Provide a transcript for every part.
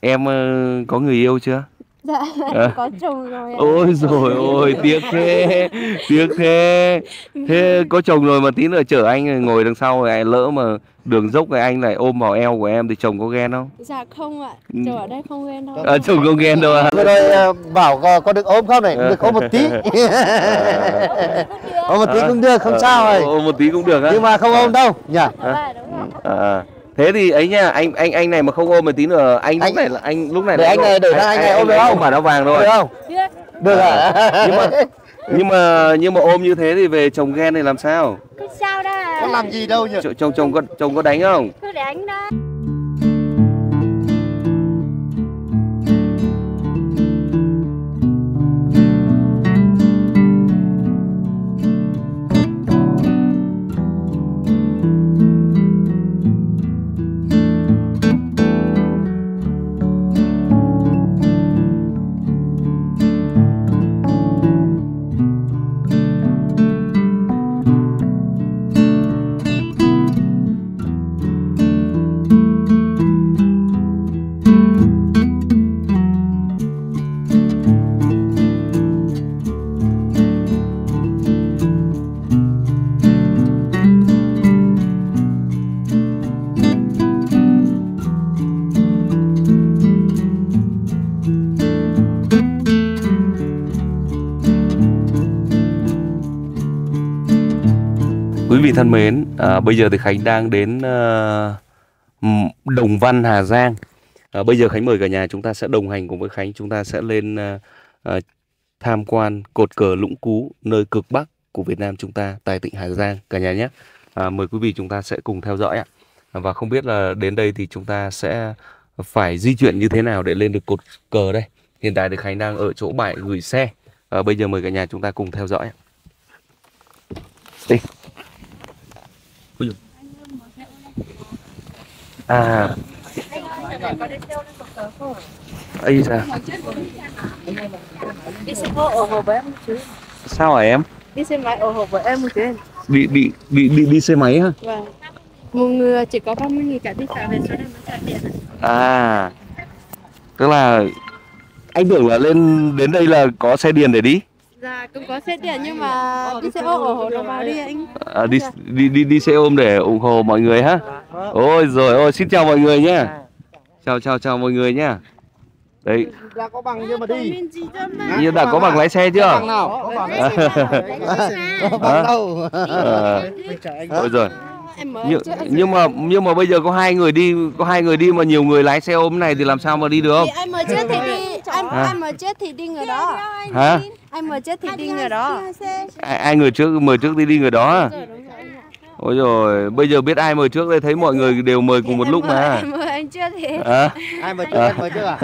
em ờ, có người yêu chưa Dạ, À. có chồng rồi ạ. ôi rồi ôi tiếc thế tiếc thế thế có chồng rồi mà tí nữa chở anh ngồi đằng sau rồi lỡ mà đường dốc rồi anh lại ôm vào eo của em thì chồng có ghen không Dạ không ạ, Ừ. chồng ở đây không quen đâu. à, chồng không ghen đâu à Vừa rồi à, bảo có, có được ôm không này được ôm một tí ôm một tí cũng được không sao rồi ôm một tí cũng được á nhưng mà không ôm đâu nhỉ Dạ, đúng rồi. à, thế thì ấy nha anh anh anh này mà không ôm một tí nữa anh lúc Anh- này là anh lúc này Để anh này, để ra anh này ôm được không? không phải áo vàng được rồi không Biết. được à nhưng mà nhưng mà nhưng mà ôm như thế thì về chồng ghen thì làm sao Cứ sao đó à? có làm gì đâu nhỉ Ch- chồng chồng có chồng có đánh không Cứ đánh đó. Thân mến, à, bây giờ thì Khánh đang đến à, Đồng Văn, Hà Giang. À, bây giờ Khánh mời cả nhà chúng ta sẽ đồng hành cùng với Khánh. Chúng ta sẽ lên à, à, tham quan cột cờ Lũng Cú, nơi cực Bắc của Việt Nam chúng ta, tại tỉnh Hà Giang cả nhà nhé. À, mời quý vị chúng ta sẽ cùng theo dõi ạ. À, Và không biết là đến đây thì chúng ta sẽ phải di chuyển như thế nào để lên được cột cờ đây. Hiện tại thì Khánh đang ở chỗ bãi gửi xe. À, bây giờ mời cả nhà chúng ta cùng theo dõi. Đi. Ui dồi. À. ấy ra Đi xe ô ổ hồ với em chuyến. sao hả em Đi xe máy ổ hồ với em một chuyến. bị bị bị bị đi xe máy hả Vâng. Một người chỉ có 30 nghìn cả đi cả về số này mới trả tiền. à tức là anh tưởng là lên đến đây là có xe điền để đi Dạ, cũng có xe điện nhưng mà đi xe ô ổ hồ nó vào đi anh. à, đi đi đi đi xe ôm để ủng hộ mọi người ha ôi rồi ôi xin chào mọi người nhá chào chào chào mọi người nhá đấy. Đã có bằng chưa mà đi? Như đã có bằng lái xe chưa? bằng nào? Có bằng. Có bằng đâu? Ờ, ôi rồi Em mới nhưng, chưa. nhưng mà nhưng mà bây giờ có hai người đi có hai người đi mà nhiều người lái xe ôm này thì làm sao mà đi được? Thì anh mới chết thì đi anh Hả? anh mới chết thì đi người đó. hả? Anh mới chết thì đi người đó. ai, ai người trước mời trước đi đi người đó. À? Rồi, đúng rồi anh ạ. Ôi rồi bây giờ biết ai mời trước đây? Thấy mọi người đều mời cùng một Em lúc mời- mà Em mời anh chưa thì. à, ai mà chưa em mới chưa à?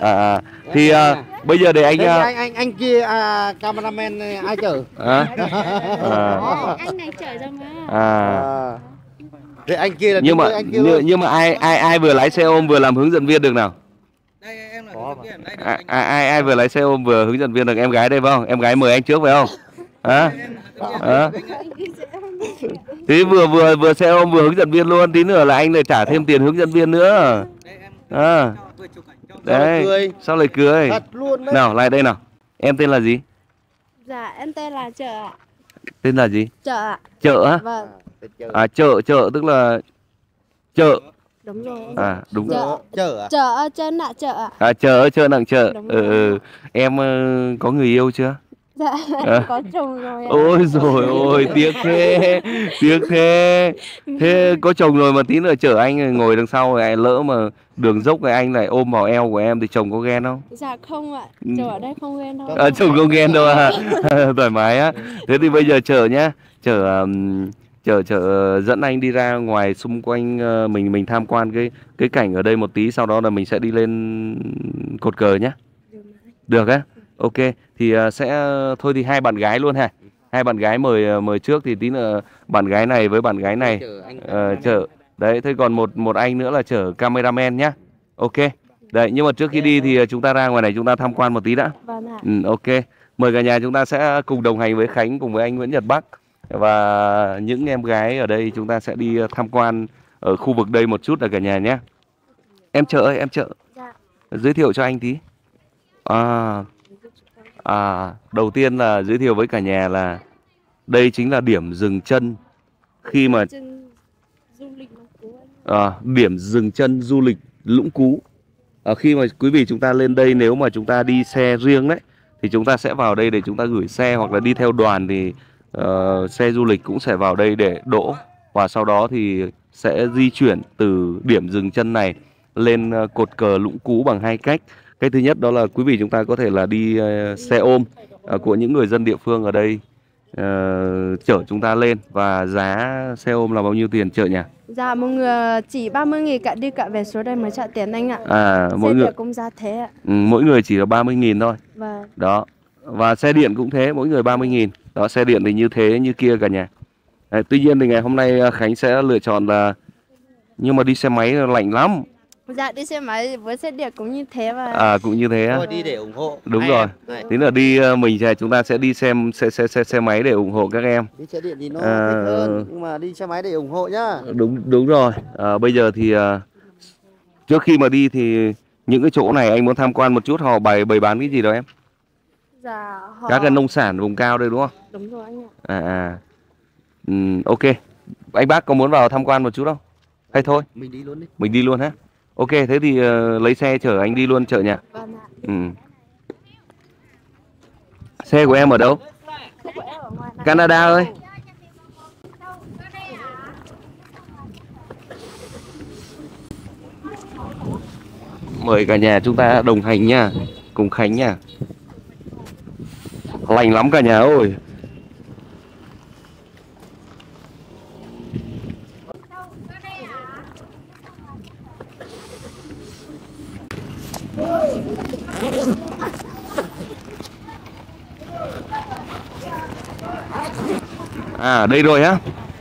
À, à. thì à, bây giờ để anh Thế à, anh anh anh kia à, cameraman này, ai chở? À, à, Anh này chở ra mà. à. à. thế anh kia là nhưng mà anh kia nhưng, nhưng mà ai ai ai vừa lái xe ôm vừa làm hướng dẫn viên được nào? Có mà. ai ai ai, ai vừa lái xe ôm vừa hướng dẫn viên được? Em gái đây phải không? Em gái mời anh trước phải không? Hả? Hả thế vừa vừa vừa xe ôm vừa hướng dẫn viên luôn. Tí nữa là anh lại trả thêm tiền hướng dẫn viên nữa. À, đấy. Cười. sao lại cười. Thật luôn đấy. Nào lại đây nào. Em tên là gì? Dạ, em tên là chợ ạ. tên là gì? Chợ ạ. chợ á? Vâng, à chợ chợ tức là chợ. Đúng rồi. à đúng Chợ. chở à Chợ ở ạ, chợ à chợ chợ nặng chợ. Ừ, ừ. em ờ, có người yêu chưa Dạ, À. có chồng rồi ạ. ôi rồi ôi tiếc thế tiếc thế thế có chồng rồi mà tí nữa chở anh ngồi đằng sau rồi lỡ mà đường dốc rồi anh lại ôm vào eo của em thì chồng có ghen không Dạ không ạ, Ừ. chồng ở đây không quen đâu. à, chồng không ghen đâu à thoải mái á thế thì bây giờ chở nhá chở um, chở chở dẫn anh đi ra ngoài xung quanh ờ, mình mình tham quan cái cái cảnh ở đây một tí sau đó là mình sẽ đi lên cột cờ nhá được á ok thì ờ, sẽ thôi thì hai bạn gái luôn ha hai bạn gái mời ờ, mời trước thì tí nữa bạn gái này với bạn gái này chở anh ờ, chở đấy thế còn một một anh nữa là chở cameraman nhá ok đấy nhưng mà trước khi đi thì ờ, chúng ta ra ngoài này chúng ta tham quan một tí đã Vâng ạ. Ừ, ok. Mời cả nhà chúng ta sẽ cùng đồng hành với Khánh cùng với anh Nguyễn Nhật Bắc và những em gái ở đây chúng ta sẽ đi tham quan ở khu vực đây một chút là cả nhà nhé. Em chợ ơi, em chợ. Dạ. giới thiệu cho anh tí à à đầu tiên là giới thiệu với cả nhà là đây chính là điểm dừng chân khi mà à, điểm dừng chân du lịch Lũng Cú. À, khi mà quý vị chúng ta lên đây nếu mà chúng ta đi xe riêng đấy thì chúng ta sẽ vào đây để chúng ta gửi xe hoặc là đi theo đoàn thì ờ, xe du lịch cũng sẽ vào đây để đỗ. Và sau đó thì sẽ di chuyển từ điểm dừng chân này lên ờ, cột cờ Lũng Cú bằng hai cách cách thứ nhất đó là quý vị chúng ta có thể là đi ờ, xe ôm ờ, của những người dân địa phương ở đây ờ, chở chúng ta lên và giá xe ôm là bao nhiêu tiền chợ nhỉ? Dạ mọi người chỉ 30 nghìn cả đi cả về số đây mới trả tiền anh ạ. À mỗi Xe người cũng giá thế ạ. ừ, mỗi người chỉ là 30.000 thôi. Và Đó. Và xe điện cũng thế, mỗi người 30.000. Đó xe điện thì như thế như kia cả nhà. Đấy, tuy nhiên thì ngày hôm nay à, Khánh sẽ lựa chọn là nhưng mà đi xe máy là lạnh lắm. Dạ đi xe máy với xe điện cũng như thế và À cũng như thế. Thôi đi để ủng hộ. Đúng Hai rồi. em. Thế là đi à, mình sẽ chúng ta sẽ đi xem xe xe xe xe máy để ủng hộ các em. đi xe điện thì nó À, thích hơn nhưng mà đi xe máy để ủng hộ nhá. Đúng đúng rồi. À, bây giờ thì à, trước khi mà đi thì những cái chỗ này anh muốn tham quan một chút họ bày bày bán cái gì đó em? dạ họ Các cái nông sản vùng cao đây đúng không? đúng rồi anh ạ. À à. Ừm, ok. Anh bác có muốn vào tham quan một chút không? Hay thôi, Mình đi luôn đi. mình đi luôn ha. Ok, thế thì ờ, lấy xe chở anh đi luôn chợ nhà. Vâng ạ. Ừ. Xe của em ở đâu? Canada ơi. Mời cả nhà chúng ta đồng hành nha, cùng Khánh nha. Lành lắm cả nhà ơi. À đây rồi á.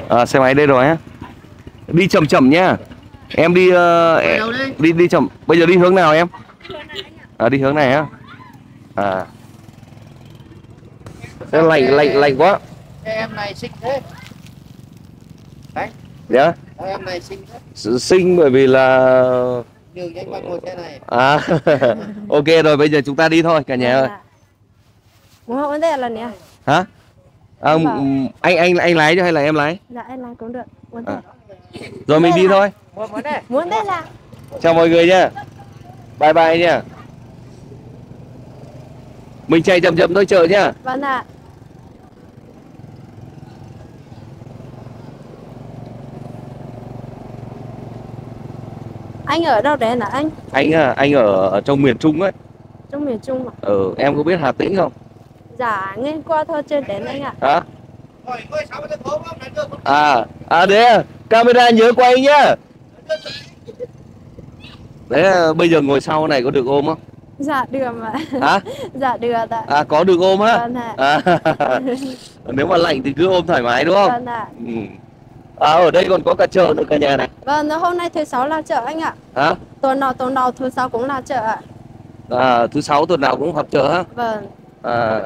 À, xe máy đây rồi á. Đi chậm chậm nhá. Em đi đây? đi đi chậm. Bây giờ đi hướng nào em? À đi hướng này á. À. Xe lạnh lạnh lạnh quá. Em này xinh thế. Dạ. Em này xinh thế. Sinh bởi vì là à ok rồi bây giờ chúng ta đi thôi cả nhà ơi. Muốn hỏi vấn đề là nè. Hả? À, Vâng. ừm, anh anh anh lái cho hay là em lái? Dạ em làm cũng được. Muốn À. Rồi mình đi thôi. Muốn thế là Chào mọi người nha. Bye bye nha. Mình chạy chậm chậm thôi chờ nhá. vâng ạ. Anh ở đâu đấy hả anh? Anh à, anh ở, ở trong miền Trung ấy. Trong miền Trung ạ. Ừ, em có biết Hà Tĩnh không? Dạ nghe qua thôi chưa đến anh ạ. Hả? À, à đấy camera nhớ quay nhá. Đấy à, bây giờ ngồi sau này có được ôm không? Dạ được mà. Hả? Dạ được ạ. À có được ôm á? Vâng ạ. À, nếu mà lạnh thì cứ ôm thoải mái đúng không? Vâng ạ. Ừ. À ở đây còn có cả chợ nữa cả nhà này. Vâng, hôm nay thứ sáu là chợ anh ạ. Hả? Tuần nào tuần nào thứ sáu cũng là chợ ạ. À, thứ sáu tuần nào cũng họp chợ hả? Vâng. À.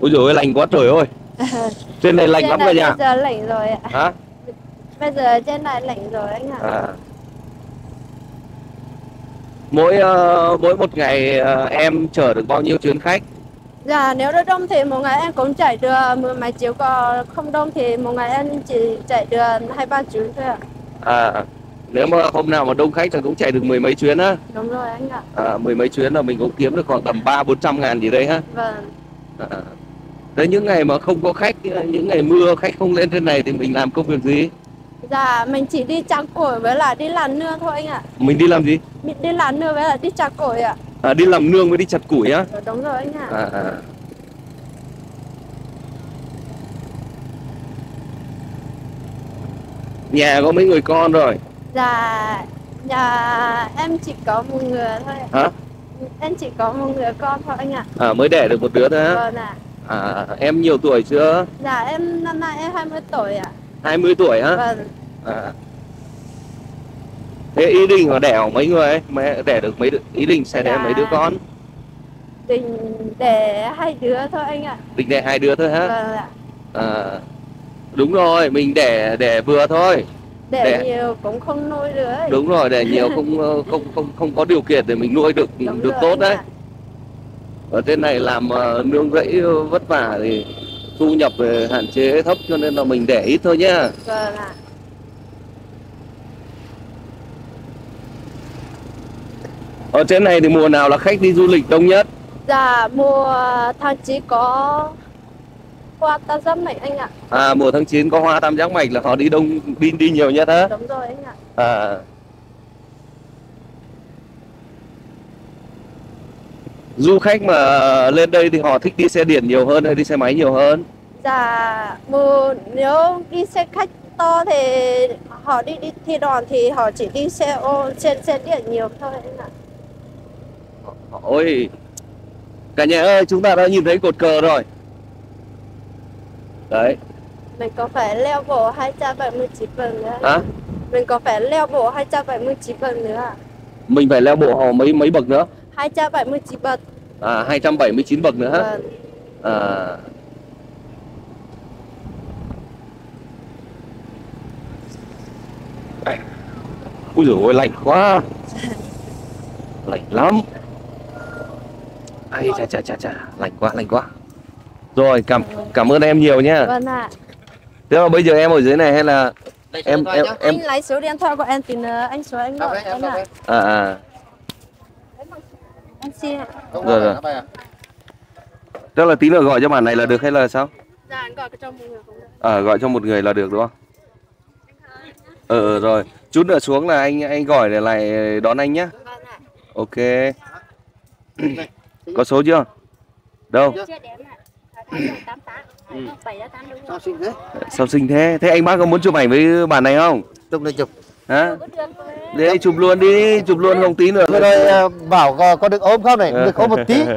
Ôi dồi ôi lạnh quá trời ơi. Trên này lạnh trên lắm cả nhà. Bây giờ lạnh rồi ạ. Hả? Bây giờ trên này lạnh rồi anh ạ. À. Mỗi ờ, mỗi một ngày ờ, em chở được bao nhiêu chuyến khách? Dạ nếu được đông thì một ngày em cũng chạy được mười mấy chiếu còn không đông thì một ngày em chỉ chạy được hai ba chuyến thôi ạ. À, nếu mà hôm nào mà đông khách thì cũng chạy được mười mấy chuyến á. Đúng rồi anh ạ. À, mười mấy chuyến là mình cũng kiếm được khoảng tầm ba bốn trăm ngàn gì đấy ha. Vâng. À. Thế những ngày mà không có khách, những ngày mưa khách không lên trên này thì mình làm công việc gì? Dạ mình chỉ đi chặt củi với lại đi làm nương thôi anh ạ. Mình đi làm gì? Mình đi làm nương với lại đi chặt củi ạ. À, đi làm nương với đi chặt củi á. Đúng rồi anh ạ. À, à. Nhà có mấy người con rồi Dạ nhà em chỉ có một người thôi ạ. hả? Em chỉ có một người con thôi anh ạ. À, mới đẻ được một đứa thôi á. Vâng ạ. À, em nhiều tuổi chưa? Dạ em năm nay em 20 tuổi ạ. 20 tuổi hả? Vâng. À. Thế ý định mà đẻ mấy người ấy? Mẹ đẻ được mấy đứa, ý định sẽ đẻ Dạ. mấy đứa con? Tình để hai đứa thôi anh ạ. Định đẻ hai đứa thôi hả? Vâng ạ. À, đúng rồi, mình đẻ đẻ vừa thôi. để, Để- nhiều cũng không nuôi được ấy. đúng rồi để nhiều không không không không có điều kiện để mình nuôi được Đúng được tốt đấy ạ. Ở trên này làm ờ, nương rẫy ờ, vất vả thì thu nhập về hạn chế thấp cho nên là mình để ít thôi nhá. Vâng ạ. Ở trên này thì mùa nào là khách đi du lịch đông nhất? Dạ mùa tháng 9 có hoa tam giác mạch anh ạ. À mùa tháng 9 có hoa tam giác mạch là họ đi đông đi đi nhiều nhất á? Đúng rồi anh ạ. À du khách mà lên đây thì họ thích đi xe điện nhiều hơn hay đi xe máy nhiều hơn? Dạ mùa nếu đi xe khách to thì họ đi đi thi đoàn thì họ chỉ đi xe ô xe xe điện nhiều thôi anh ạ. Ôi cả nhà ơi chúng ta đã nhìn thấy cột cờ rồi. Đấy. Mình có phải leo bộ 279 bậc nữa? Hả? Mình có phải leo bộ 279 bậc nữa ạ? Mình phải leo bộ họ mấy mấy bậc nữa. 279 bậc à 279 bậc nữa. Hả vâng. À. Ui dồi ôi lạnh quá. Lạnh lắm. Ai chà chà chà chà Lạnh quá lạnh quá. Rồi cảm cảm ơn em nhiều nhá. Vâng ạ. Thế mà bây giờ em ở dưới này hay là em em em anh lấy số điện thoại của em tí nữa anh số anh gọi em ạ. à à em xin ạ rồi rồi Tức là tí nữa gọi cho bạn này là được hay là sao? dạ anh gọi cho một người cũng được À gọi cho một người là được đúng không? Ờ ờ, rồi. Chút nữa xuống là anh anh gọi để lại đón anh nhá. vâng Ok. Có số chưa? Đâu? chưa đếm ạ tám tám bảy tám đúng Sao xinh thế? Sao xinh thế? Thế anh bác có muốn chụp ảnh với bạn này không? Chụp này chụp. Hả? Đấy chụp luôn đi, chụp luôn không tí nữa. Vừa rồi à, bảo có, được ôm không này? Được ôm một tí.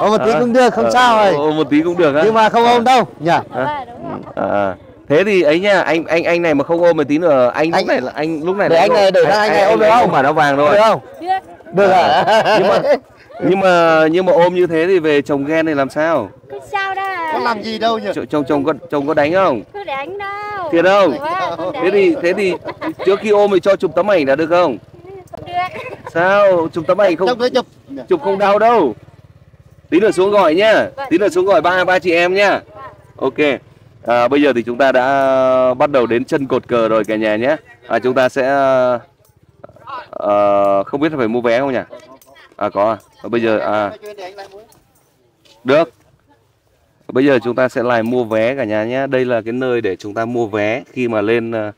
ôm một tí cũng được, không sao rồi. Ôm một tí cũng được á. Nhưng mà không ôm đâu. Nhỉ? À, thế thì ấy nha, anh anh anh này mà không ôm một tí nữa, anh lúc Anh- này là anh lúc này Để anh này, để ôm- anh này ôm được không? Bản áo vàng rồi. Được không? Được à? nhưng mà nhưng mà nhưng mà ôm như thế thì về chồng ghen thì làm sao Cứ sao đó Có làm gì đâu nhỉ? Ch- chồng chồng có chồng có đánh không? Cứ đánh đâu. Thiệt không? Vâng, thế thì thế thì trước khi ôm thì cho chụp tấm ảnh đã được không? Được. Sao? Chụp tấm ảnh không Chụp chụp. chụp không đau đâu. Tí nữa xuống gọi nhá. Tí nữa xuống gọi ba ba chị em nhá. Ok. À, bây giờ thì chúng ta đã bắt đầu đến chân cột cờ rồi cả nhà nhé à, chúng ta sẽ ờ, không biết là phải mua vé không nhỉ? À có à. Bây giờ à. Được. Bây giờ chúng ta sẽ lại mua vé cả nhà nhé. Đây là cái nơi để chúng ta mua vé khi mà lên ờ,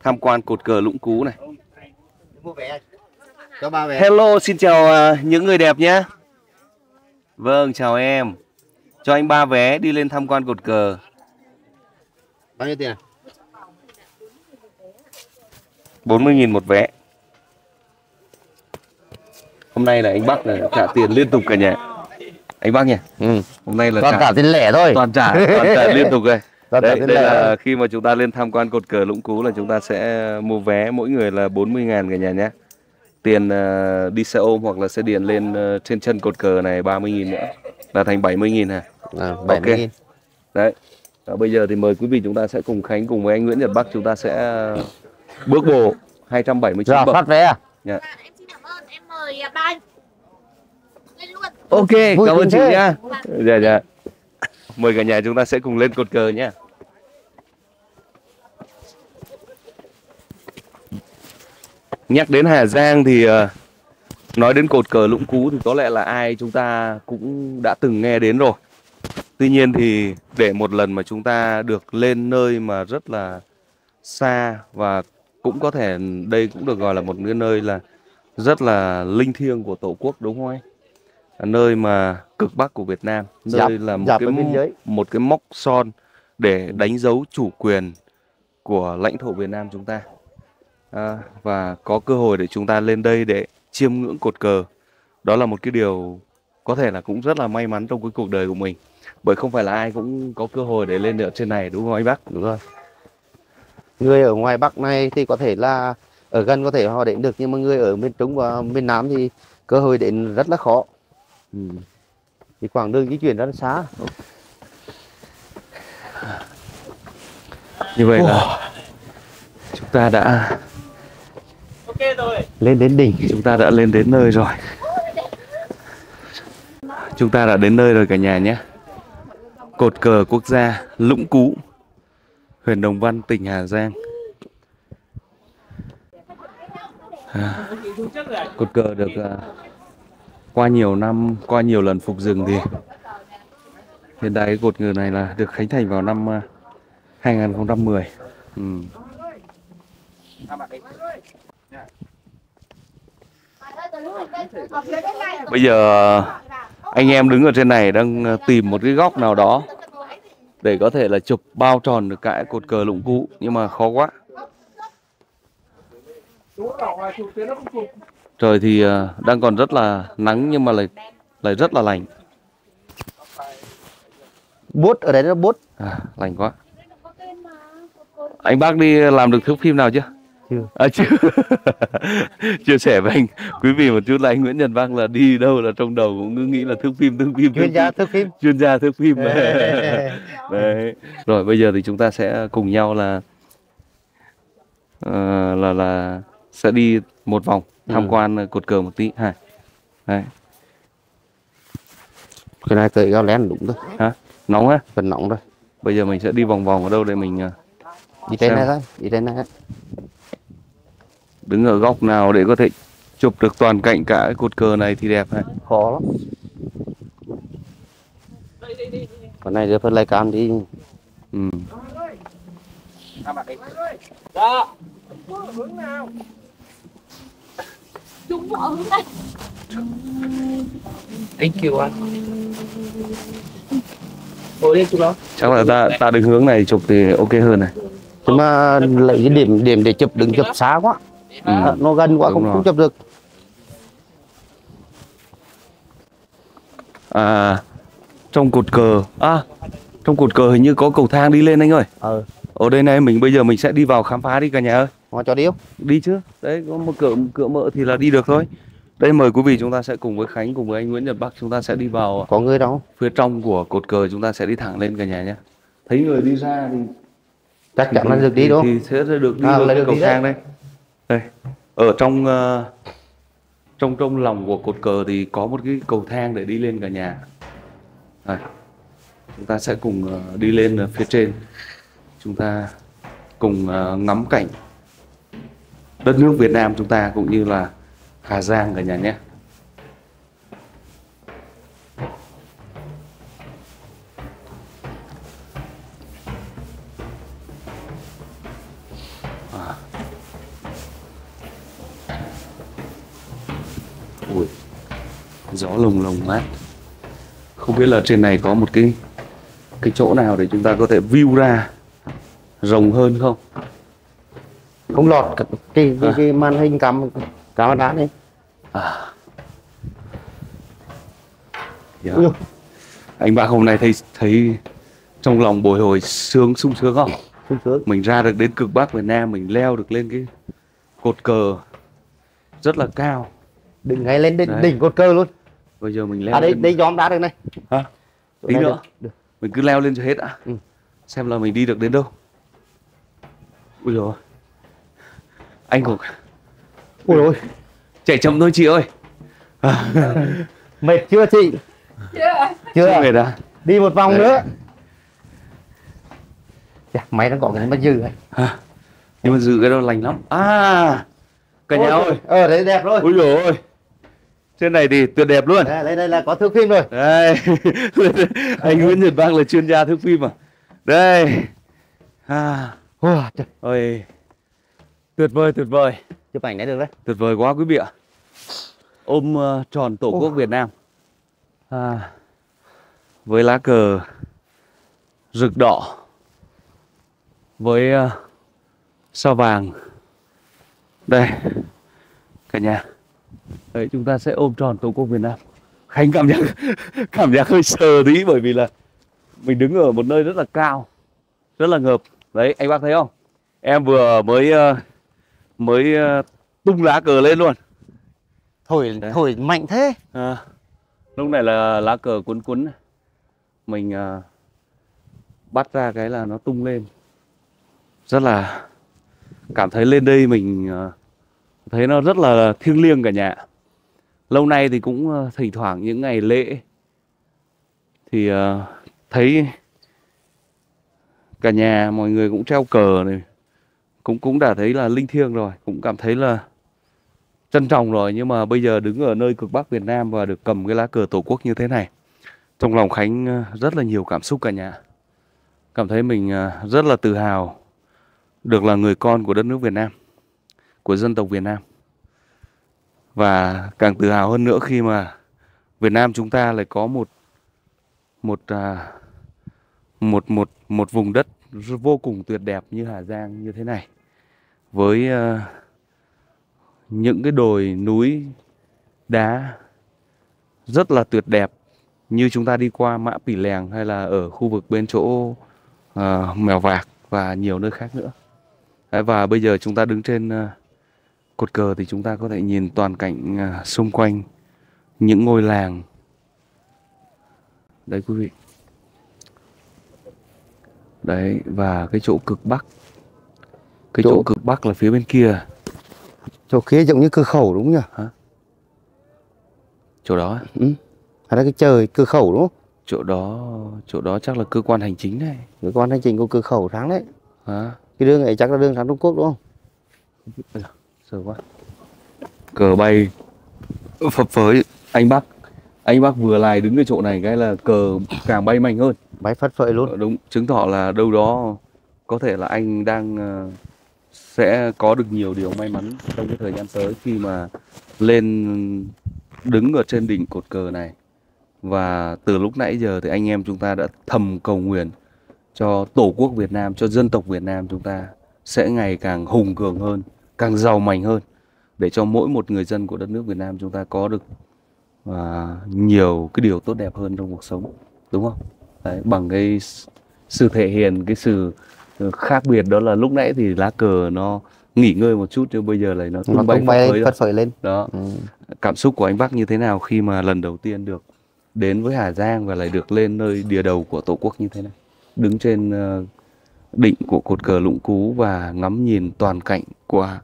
tham quan cột cờ Lũng Cú này. Mua vé. Cho ba vé. Hello, xin chào ờ, những người đẹp nhé. Vâng, chào em. Cho anh ba vé đi lên tham quan cột cờ. Bao nhiêu tiền? 40.000 một vé. Hôm nay là anh Bắc là trả tiền liên tục cả nhà. Anh Bắc nhỉ? Ừ. Hôm nay là Toàn trả cả tiền lẻ thôi. toàn trả toàn trả liên tục rồi Toàn trả đây, đây lẻ là khi mà chúng ta lên tham quan cột cờ Lũng Cú là chúng ta sẽ mua vé mỗi người là 40 ngàn cả nhà nhé tiền ờ, đi xe ôm hoặc là xe điện lên ờ, trên chân cột cờ này 30 nghìn nữa là thành 70 nghìn hả À, 70 nghìn. đấy Và bây giờ thì mời quý vị chúng ta sẽ cùng Khánh cùng với anh Nguyễn Nhật Bắc chúng ta sẽ ờ, bước bộ 279 Rồi bậc phát vé à? Dạ. em xin cảm ơn em mời à, ba Ok, Vui cảm ơn chị thế. nhá. Dạ dạ. Mời cả nhà chúng ta sẽ cùng lên cột cờ nhá. Nhắc đến Hà Giang thì ờ, nói đến cột cờ Lũng Cú thì có lẽ là ai chúng ta cũng đã từng nghe đến rồi. Tuy nhiên thì để một lần mà chúng ta được lên nơi mà rất là xa và cũng có thể đây cũng được gọi là một cái nơi là rất là linh thiêng của Tổ quốc đúng không anh? Nơi mà cực bắc của Việt Nam, nơi Giáp- là một cái biên giới. một cái mốc son để đánh dấu chủ quyền của lãnh thổ Việt Nam chúng ta. À, và có cơ hội để chúng ta lên đây để chiêm ngưỡng cột cờ. Đó là một cái điều có thể là cũng rất là may mắn trong cái cuộc đời của mình. Bởi không phải là ai cũng có cơ hội để lên được trên này đúng không anh Bắc? Đúng rồi. Người ở ngoài Bắc này thì có thể là ở gần có thể họ đến được nhưng mà người ở miền Trung và miền Nam thì cơ hội đến rất là khó. Ừ. Thì quãng đường di chuyển rất là xa. Như vậy là chúng ta đã lên đến đỉnh. Chúng ta đã lên đến nơi rồi. Chúng ta đã đến nơi rồi cả nhà nhé. Cột cờ quốc gia Lũng Cú huyện Đồng Văn tỉnh Hà Giang. À, cột cờ được à, qua nhiều năm, qua nhiều lần phục dựng thì hiện tại cái cột cờ này là được khánh thành vào năm uh, 2010 ừ. Bây giờ uh, anh em đứng ở trên này đang uh, tìm một cái góc nào đó để có thể là chụp bao tròn được cái cột cờ lũng cú nhưng mà khó quá. Trời thì ờ, đang còn rất là nắng nhưng mà lại lại rất là lạnh. bút ở đấy nó bút À, lạnh quá. Anh bác đi làm được thước phim nào chưa? Chưa. À, chưa. Chia sẻ với anh quý vị một chút là anh Nguyễn Nhật Bác là đi đâu là trong đầu cũng cứ nghĩ là thước phim, thước phim, chuyên gia thước phim chuyên gia thước phim. Đấy. Rồi bây giờ thì chúng ta sẽ cùng nhau là ờ, là là sẽ đi một vòng tham Ừ. quan cột cờ một tí ha. Đấy. cái này tới gao lén đúng rồi Hả? Nóng á. phần nóng rồi Bây giờ mình sẽ đi vòng vòng ở đâu để mình ờ, đi trên này thôi đi trên này thôi. đứng ở góc nào để có thể chụp được toàn cảnh cả cái cột cờ này thì đẹp ha. khó lắm còn này đưa phân lại cam đi Ừ. Thank you anh. Ôi đi chú đó. Chắc là ta ta đứng hướng này chụp thì ok hơn này. nhưng mà lấy cái điểm điểm để chụp đừng chụp xa quá Ừ. Ờ, nó gần quá Đúng không, không chụp được À trong cột cờ à trong cột cờ hình như có cầu thang đi lên anh ơi. ờ Ở đây này mình bây giờ mình sẽ đi vào khám phá đi cả nhà ơi. họ cho đi không Đi chứ. Đấy có một cửa cửa mỡ thì là đi được thôi. Đây mời quý vị chúng ta sẽ cùng với Khánh cùng với anh Nguyễn Nhật Bắc chúng ta sẽ đi vào có người đâu phía trong của cột cờ chúng ta sẽ đi thẳng lên cả nhà nhé. Thấy người đi ra thì chắc chắn là được đi đúng không thì sẽ được đi À, được cầu thang đây đây ở trong ờ, trong trong lòng của cột cờ thì có một cái cầu thang để đi lên cả nhà đây. chúng ta sẽ cùng ờ, đi lên ở phía trên chúng ta cùng ờ, ngắm cảnh đất nước Việt Nam chúng ta cũng như là Hà Giang cả nhà nhé à. Ui, gió lồng lồng mát. Không biết là trên này có một cái cái chỗ nào để chúng ta có thể view ra rộng hơn không? không lọt cái cái, À. cái màn hình cam camera này À. Dạ. Ui dồi. Anh bác hôm nay thấy thấy trong lòng bồi hồi sướng sung sướng không? xuống xuống Mình ra được đến cực Bắc Việt Nam, mình leo được lên cái cột cờ rất là cao. đỉnh ngay lên đỉnh, đỉnh cột cờ luôn Bây giờ mình leo à đây lên- đây gióm đá được này Hả? Chỗ Tí nữa. được, được. Mình cứ leo lên cho hết đã. Ừ. Xem là mình đi được đến đâu. Ui dồi. Anh cũng ui ôi chạy chậm thôi chị ơi. mệt chưa chị chưa chưa Mệt à? đi một vòng Đấy. nữa Chà, máy nó có cái mất dư ấy. Hả? Nhưng mà giữ cái đó lành lắm. À, cả nhà ơi. ờ đấy đẹp rồi Ui dồi ôi. Trên này thì tuyệt đẹp luôn. đây, đây đây là có thước phim rồi Đây. anh Nguyễn Nhật Bang là chuyên gia thước phim à. Đây. À, Ôi, trời, ôi. Tuyệt vời, tuyệt vời. chụp ảnh đấy được đấy Tuyệt vời quá quý vị ạ. Ôm ờ, tròn Tổ Ồ. quốc Việt Nam. À, với lá cờ rực đỏ. Với ờ, sao vàng. Đây. Cả nhà. Đấy, chúng ta sẽ ôm tròn Tổ quốc Việt Nam. Khánh cảm giác cảm giác hơi sờ tí bởi vì là mình đứng ở một nơi rất là cao, rất là ngợp. Đấy, anh bác thấy không? Em vừa mới ờ, mới ờ, tung lá cờ lên luôn. thổi Đấy. thổi mạnh thế À, lúc này là lá cờ cuốn cuốn mình à, bắt ra cái là nó tung lên rất là cảm thấy lên đây mình ờ, thấy nó rất là thiêng liêng cả nhà. Lâu nay thì cũng thỉnh thoảng những ngày lễ thì ờ, thấy cả nhà mọi người cũng treo cờ này cũng cũng đã thấy là linh thiêng rồi, cũng cảm thấy là trân trọng rồi nhưng mà bây giờ đứng ở nơi cực Bắc Việt Nam và được cầm cái lá cờ Tổ quốc như thế này trong lòng Khánh ờ, rất là nhiều cảm xúc cả nhà. Cảm thấy mình ờ, rất là tự hào được là người con của đất nước Việt Nam, của dân tộc Việt Nam. Và càng tự hào hơn nữa khi mà Việt Nam chúng ta lại có một một à, một một một vùng đất vô cùng tuyệt đẹp như Hà Giang như thế này với ờ, những cái đồi núi đá rất là tuyệt đẹp như chúng ta đi qua Mã Pì Lèng hay là ở khu vực bên chỗ uh, Mèo Vạc và nhiều nơi khác nữa. Đấy, và bây giờ chúng ta đứng trên uh, cột cờ thì chúng ta có thể nhìn toàn cảnh uh, xung quanh những ngôi làng. Đấy quý vị. Đấy và cái chỗ cực Bắc. Cái chỗ Chỗ- cực Bắc là phía bên kia. chỗ kia giống như cửa khẩu đúng nhỉ Chỗ đó, ừ. hay là cái trời cửa khẩu đúng không chỗ đó, chỗ đó chắc là cơ quan hành chính này. cơ quan hành chính của cửa khẩu sáng đấy Hả? cái đường ấy chắc là đường sang Trung Quốc đúng không Sợ quá. Cờ bay phập phới anh Bắc. Anh Bắc vừa lại đứng ở chỗ này cái là cờ càng bay mạnh hơn bay phất phợi luôn ờ, Đúng, chứng tỏ là đâu đó có thể là anh đang ờ, sẽ có được nhiều điều may mắn trong cái thời gian tới khi mà lên đứng ở trên đỉnh cột cờ này. Và từ lúc nãy giờ thì anh em chúng ta đã thầm cầu nguyện cho Tổ quốc Việt Nam, cho dân tộc Việt Nam chúng ta sẽ ngày càng hùng cường hơn, càng giàu mạnh hơn để cho mỗi một người dân của đất nước Việt Nam chúng ta có được và nhiều cái điều tốt đẹp hơn trong cuộc sống, đúng không? Đấy, bằng cái sự thể hiện cái sự ờ, khác biệt đó là lúc nãy thì lá cờ nó nghỉ ngơi một chút nhưng bây giờ lại nó tung bay bay phất phới lên. Đó. Ừ. cảm xúc của anh Bắc như thế nào khi mà lần đầu tiên được đến với Hà Giang và lại được lên nơi địa đầu của Tổ quốc như thế này? Đứng trên ờ, đỉnh của cột cờ Lũng Cú và ngắm nhìn toàn cảnh của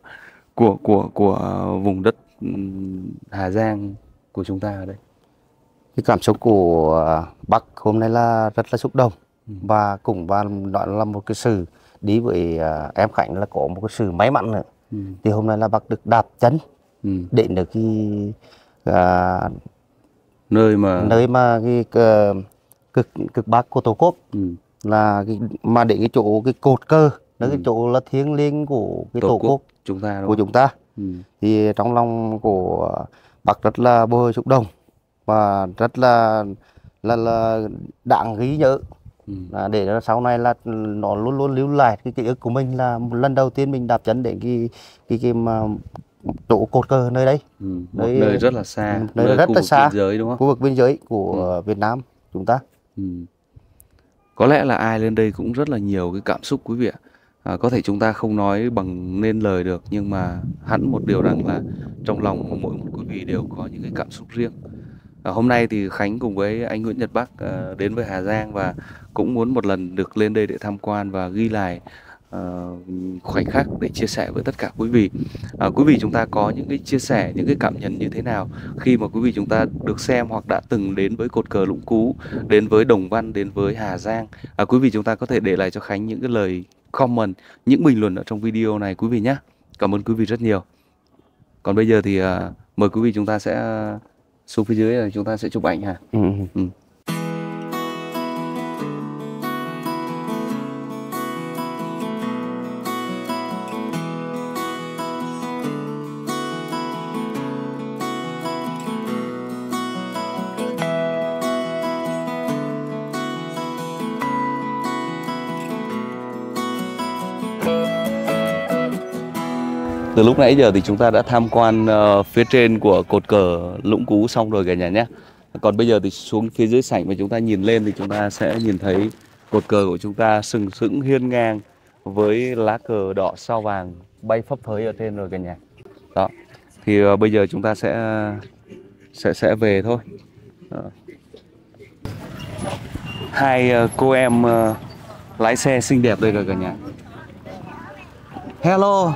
của của của vùng đất Hà Giang của chúng ta ở đây cái cảm xúc của Bắc hôm nay là rất là xúc động Ừ. và cũng và đó là một cái sự đi với à, em Khánh là có một cái sự may mắn nữa ừ. thì hôm nay là Bắc được đạp chân Ừ. đến được cái à, nơi mà nơi mà cái ờ, cực cực Bắc của Tổ quốc ừ. là cái, mà đến cái chỗ cái cột cơ cái Ừ. chỗ là thiêng liêng của cái Tổ Tổ, quốc quốc chúng ta đúng của không? chúng ta Ừ. thì trong lòng của bác rất là bồi xúc động và rất là là là đáng ghi nhớ Ừ. để sau này là nó luôn luôn lưu lại cái ký ức của mình là lần đầu tiên mình đạp chân đến cái cái cái mà chỗ cột cờ nơi đây Ừ. một Nơi- nơi rất là xa ừ, nơi rất khu là xa. biên giới đúng không khu vực biên giới của Việt Nam chúng ta Ừ. Có lẽ là ai lên đây cũng rất là nhiều cái cảm xúc quý vị ạ. À, có thể chúng ta không nói bằng nên lời được nhưng mà hẳn một điều rằng là trong lòng mỗi một quý vị đều có những cái cảm xúc riêng. À, hôm nay thì Khánh cùng với anh Nguyễn Nhật Bắc à, đến với Hà Giang và cũng muốn một lần được lên đây để tham quan và ghi lại à, khoảnh khắc để chia sẻ với tất cả quý vị. À, quý vị chúng ta có những cái chia sẻ, những cái cảm nhận như thế nào khi mà quý vị chúng ta được xem hoặc đã từng đến với cột cờ Lũng Cú đến với Đồng Văn, đến với Hà Giang. À, quý vị chúng ta có thể để lại cho Khánh những cái lời comment, những bình luận ở trong video này quý vị nhé. Cảm ơn quý vị rất nhiều. Còn bây giờ thì mời quý vị chúng ta sẽ xuống phía dưới là chúng ta sẽ chụp ảnh ha. ừ. Ừ. Từ lúc nãy giờ thì chúng ta đã tham quan ờ, phía trên của cột cờ Lũng Cú xong rồi cả nhà nhé. Còn bây giờ thì xuống phía dưới sảnh và chúng ta nhìn lên thì chúng ta sẽ nhìn thấy cột cờ của chúng ta sừng sững hiên ngang với lá cờ đỏ sao vàng bay phấp phới ở trên rồi cả nhà. Đó. Thì ờ, bây giờ chúng ta sẽ sẽ sẽ về thôi. Đó. Hai ờ, cô em lái xe xinh đẹp đây rồi cả nhà. Hello.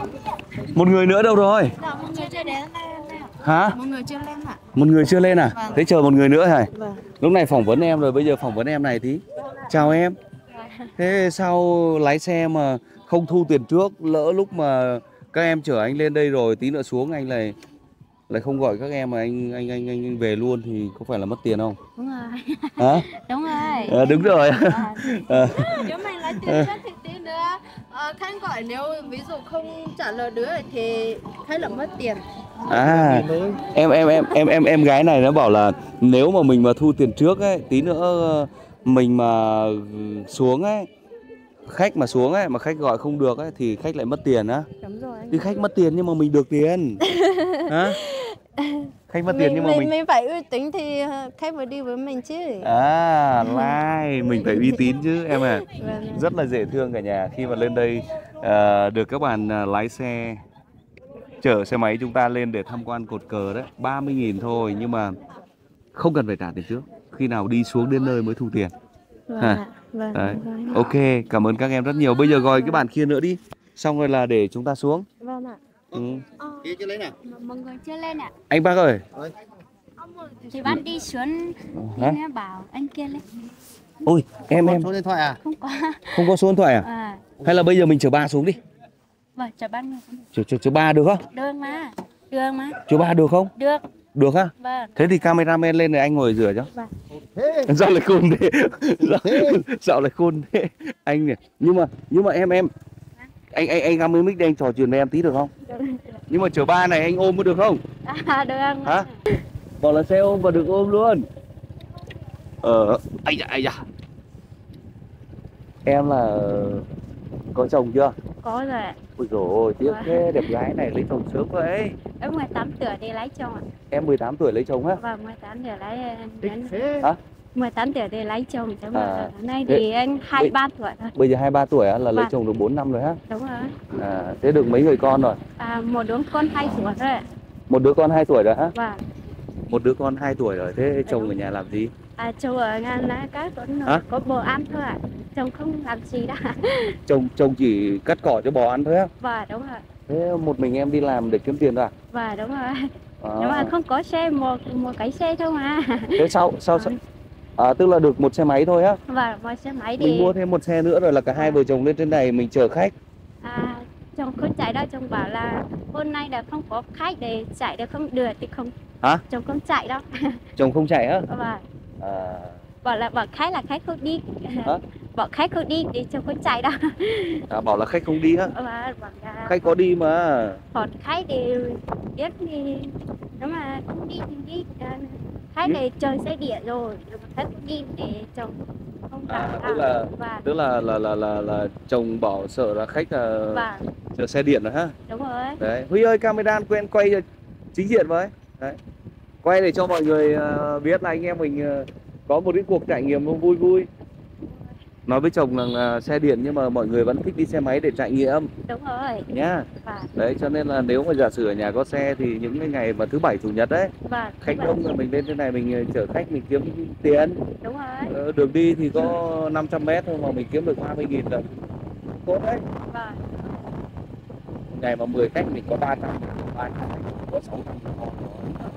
Một người nữa đâu rồi? Dạ. Hả? Một người chưa lên ạ. Một người chưa lên à? Vâng. Thế chờ một người nữa hả? Vâng. Lúc này phỏng vấn em rồi, bây giờ phỏng vấn em này tí. Chào em. Thế sao lái xe mà không thu tiền trước, lỡ lúc mà các em chở anh lên đây rồi tí nữa xuống anh lại lại không gọi các em mà anh anh anh anh, anh về luôn thì có phải là mất tiền không? Đúng rồi. Hả? Đúng rồi. Ờ, đúng rồi. Ờ, Nếu mình lấy tiền trước thì tí nữa ờ, khách gọi nếu ví dụ không trả lời được thì khách là mất tiền. à, em em em em em em gái này nó bảo là nếu mà mình mà thu tiền trước ấy, tí nữa mình mà xuống ấy, khách mà xuống ấy mà khách gọi không được ấy thì khách lại mất tiền á. Đúng rồi. anh. Thì khách mất tiền nhưng mà mình được tiền. Hả? Khách mất tiền nhưng mà mình, mình mình phải uy tín thì ờ, khách mới đi với mình chứ. À, like, mình phải uy tín chứ em à. Vâng. Rất là dễ thương cả nhà khi mà lên đây à, được các bạn à, lái xe chở xe máy chúng ta lên để tham quan cột cờ đấy, 30.000 thôi nhưng mà không cần phải trả tiền trước. Khi nào đi xuống đến nơi mới thu tiền. Vâng. Ha. Vâng. Đấy. vâng. Ok, cảm ơn các em rất nhiều. Bây giờ gọi cái bạn kia nữa đi. Xong rồi là để chúng ta xuống. Vâng ạ. Ừ. Kia chưa lấy nào Mọi người chưa lên ạ. Anh bác ơi, Thì bác đi xuống Hả? thì bảo anh kia lên. ôi em em số điện thoại à Không có. không có số điện thoại à? À, Hay là bây giờ mình chở ba xuống đi? vâng, chào bác người. Chở chở, chở ba được không? Được mà. Được mà. Chở ba được không? Được. Được á? Vâng. Thế thì cameraman lên để anh ngồi rửa cho. thế Sao lại khôn thế? Sao, sao lại khôn thế? Anh này. Nhưng mà nhưng mà em em anh anh anh cầm cái mic đây anh trò chuyện với em tí được không? Nhưng mà chở ba này anh ôm có được không? À, được. Hả? Bảo là xe ôm và được ôm luôn. Ờ, ai da ai da. Em là có chồng chưa? Có rồi ạ. Ôi dồi ôi, tiếc thế, đẹp gái này lấy chồng sớm vậy. Em 18 tuổi đi lấy chồng ạ. Em 18 tuổi lấy chồng á? Vâng, 18 tuổi lấy thích thế 18 tuổi thì lấy chồng chứ À, mà nay thế- thì anh 23 tuổi thôi. Bây giờ 23 tuổi á, là lấy Vâng. chồng được 4 năm rồi ha? Đúng rồi. À, thế được mấy người con rồi? À, một đứa con 2 tuổi rồi ạ. Một đứa con 2 tuổi rồi hả? Vâng. Một đứa con 2 tuổi rồi, thế chồng ở nhà làm gì? À, chồng ở nhà lá cái vẫn Hả? có bồ ăn thôi ạ. Chồng không làm gì đâu. Chồng chồng chỉ cắt cỏ cho bò ăn thôi á? Vâng, đúng rồi. Thế một mình em đi làm để kiếm tiền thôi à? Vâng, đúng rồi. à Nhưng mà không có xe, một, một cái xe thôi mà. Thế sau sau sau- à, tức là được một xe máy thôi á? Và một xe máy Mình thì mua thêm một xe nữa rồi là cả hai vợ chồng lên trên này mình chở khách. à, chồng không chạy đâu, chồng bảo là hôm nay là không có khách để chạy được không được thì không. Hả? Chồng không chạy đâu. Chồng không chạy á? Và À, bảo là bảo khách là khách không đi. Hả? Bảo khách không đi thì chồng không chạy đâu. à, bảo là khách không đi á? Và bảo là Khách có đi mà. còn khách thì biết thì nếu mà không đi thì đi à, khách thì chờ xe điện rồi mà khách đi để chồng không À, tức là và tức là là là là là chồng bảo sợ là khách là và chờ xe điện rồi ha. đúng rồi Đấy, Huy ơi camera quen quay chính diện với. Đấy. Quay để cho mọi người ờ, biết là anh em mình ờ, có một cái cuộc trải nghiệm vui vui. Nói với chồng là, là xe điện nhưng mà mọi người vẫn thích đi xe máy để trải nghiệm. Đúng rồi. Nhá. và Đấy cho nên là nếu mà giả sử ở nhà có xe thì những cái ngày mà thứ bảy chủ nhật đấy, và khách rồi, đông rồi mình lên trên này mình ờ, chở khách mình kiếm tiền. đúng rồi. Ờ, đường đi thì có 500 mét thôi mà mình kiếm được 30 nghìn là tốt đấy. và Ngày mà 10 khách mình có 300, 300 có 600 là ngon rồi.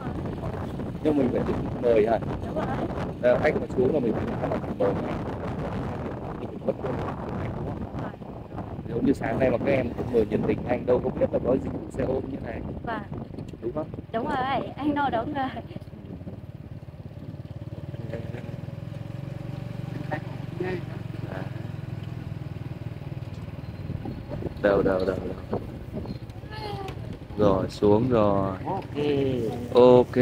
nhưng mình phải mời hả? Rồi. Ờ, khách mà xuống là mình phải mời mất luôn nếu như sáng nay mà các em không mời nhiệt tình anh đâu có biết là có dịch vụ xe ôm như này. Và đúng không? Đúng rồi anh nói đúng rồi đâu đâu đâu đâu. rồi xuống rồi. Ok. Ok